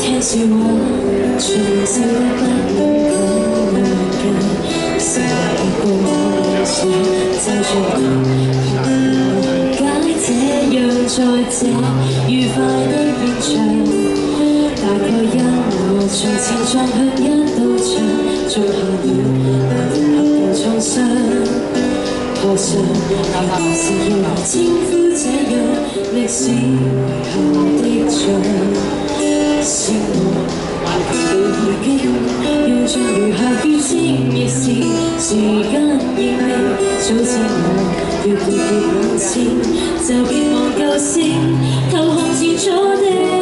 听笑话尽量笑得不勉强我俩却捱不过来何解这样在这愉快的现场大概因我从前撞向一道墙种下了像还是用千夫这样历史后的罪，是我还是已经要再留下血腥？亦是时间已飞，早知我越过了从前，就别忘旧事，投降前错的。